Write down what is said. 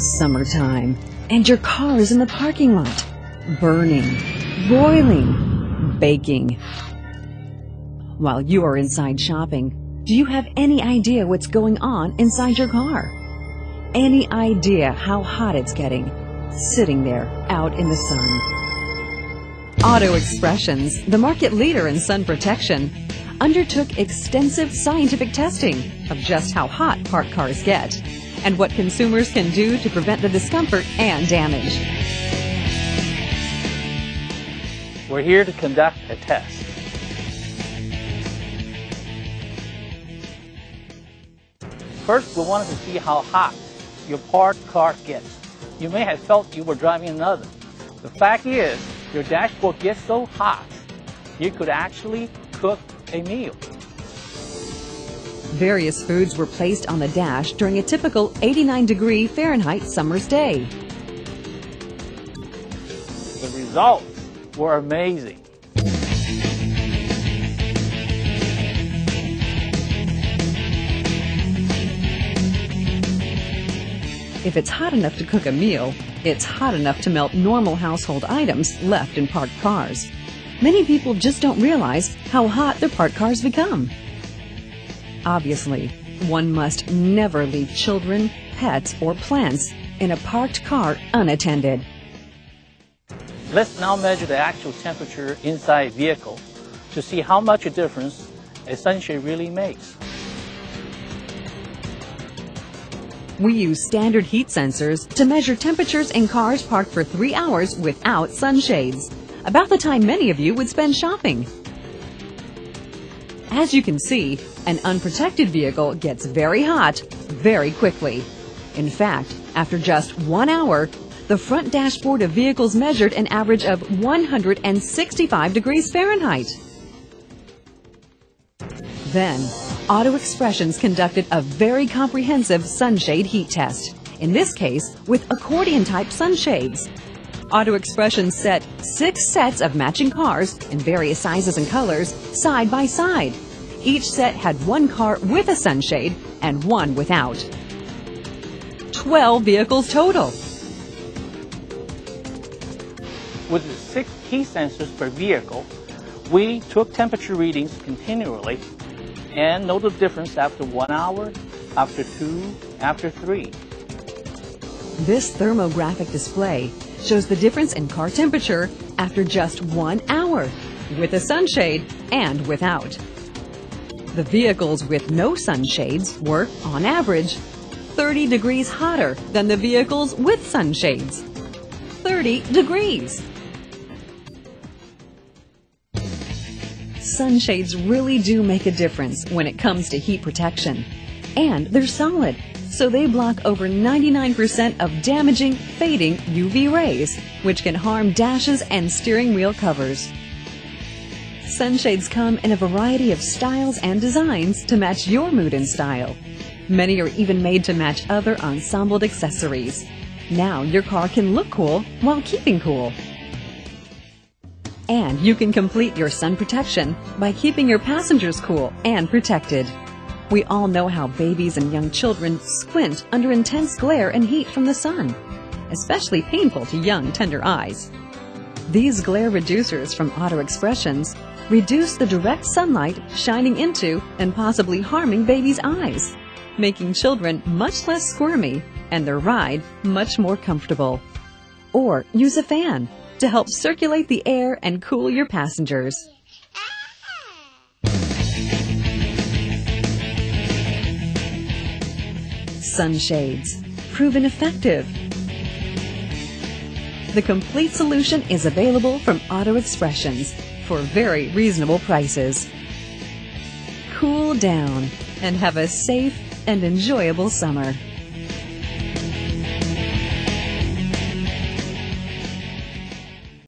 summertime, and your car is in the parking lot, burning, boiling, baking. While you are inside shopping, do you have any idea what's going on inside your car? Any idea how hot it's getting, sitting there out in the sun? Auto Expressions, the market leader in sun protection, undertook extensive scientific testing of just how hot parked cars get and what consumers can do to prevent the discomfort and damage. We're here to conduct a test. First, we wanted to see how hot your parked car gets. You may have felt you were driving another. The fact is, your dashboard gets so hot, you could actually cook a meal. Various foods were placed on the dash during a typical 89 degree Fahrenheit summer's day. The results were amazing. If it's hot enough to cook a meal, it's hot enough to melt normal household items left in parked cars. Many people just don't realize how hot their parked cars become. Obviously, one must never leave children, pets, or plants in a parked car unattended. Let's now measure the actual temperature inside vehicle to see how much a difference a sunshade really makes. We use standard heat sensors to measure temperatures in cars parked for three hours without sunshades, about the time many of you would spend shopping. As you can see, an unprotected vehicle gets very hot very quickly. In fact, after just one hour, the front dashboard of vehicles measured an average of 165 degrees Fahrenheit. Then, Auto Expressions conducted a very comprehensive sunshade heat test, in this case with accordion-type sunshades. Auto Expression set six sets of matching cars in various sizes and colors side by side. Each set had one car with a sunshade and one without. 12 vehicles total. With six key sensors per vehicle, we took temperature readings continually and noted the difference after one hour, after two, after three. This thermographic display shows the difference in car temperature after just one hour, with a sunshade and without. The vehicles with no sunshades were, on average, 30 degrees hotter than the vehicles with sunshades. 30 degrees! sunshades really do make a difference when it comes to heat protection. And they're solid, so they block over 99% of damaging, fading UV rays, which can harm dashes and steering wheel covers. Sunshades come in a variety of styles and designs to match your mood and style. Many are even made to match other ensembled accessories. Now your car can look cool while keeping cool. And you can complete your sun protection by keeping your passengers cool and protected. We all know how babies and young children squint under intense glare and heat from the sun, especially painful to young, tender eyes. These glare reducers from Auto Expressions reduce the direct sunlight shining into and possibly harming babies' eyes, making children much less squirmy and their ride much more comfortable. Or use a fan to help circulate the air and cool your passengers. Sunshades, proven effective. The complete solution is available from Auto Expressions for very reasonable prices. Cool down and have a safe and enjoyable summer.